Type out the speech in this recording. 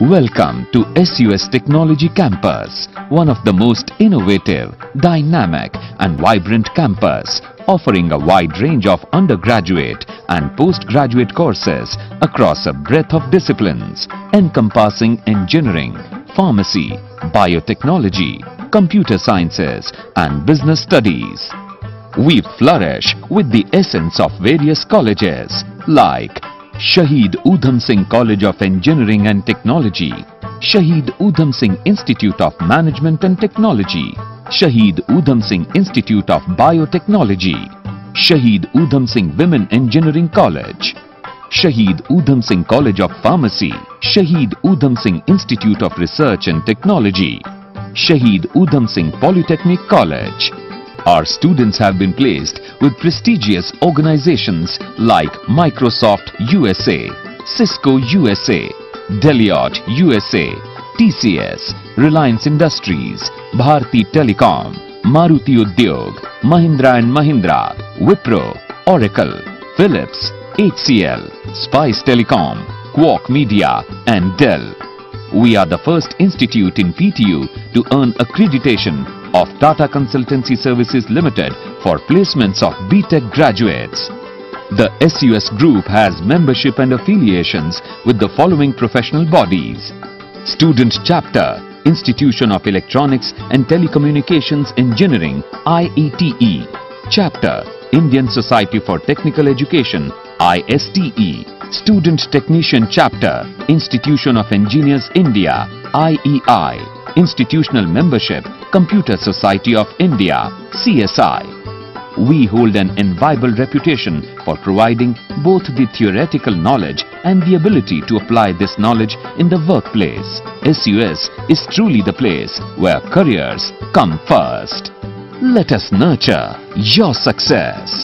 Welcome to SUS Technology Campus, one of the most innovative, dynamic and vibrant campus offering a wide range of undergraduate and postgraduate courses across a breadth of disciplines encompassing engineering, pharmacy, biotechnology, computer sciences and business studies. We flourish with the essence of various colleges like Shahid Udham Singh College of Engineering and Technology, Shahid Udham Singh Institute of Management and Technology, Shahid Udham Singh Institute of Biotechnology, Shahid Udham Singh Women Engineering College, Shahid Udham Singh College of Pharmacy, Shahid Udham Singh Institute of Research and Technology, Shahid Udham Singh Polytechnic College. Our students have been placed with prestigious organizations like Microsoft USA, Cisco USA, Deloitte USA, TCS, Reliance Industries, Bharti Telecom, Maruti Udyog, Mahindra and Mahindra, Wipro, Oracle, Philips, HCL, Spice Telecom, Quark Media and Dell. We are the first institute in PTU to earn accreditation of Tata Consultancy Services Limited for placements of BTech graduates. The SUS Group has membership and affiliations with the following professional bodies. Student Chapter, Institution of Electronics and Telecommunications Engineering, IETE. Chapter, Indian Society for Technical Education, ISTE. Student Technician Chapter, Institution of Engineers India, IEI. Institutional Membership, Computer Society of India, CSI. We hold an enviable reputation for providing both the theoretical knowledge and the ability to apply this knowledge in the workplace. SUS is truly the place where careers come first. Let us nurture your success.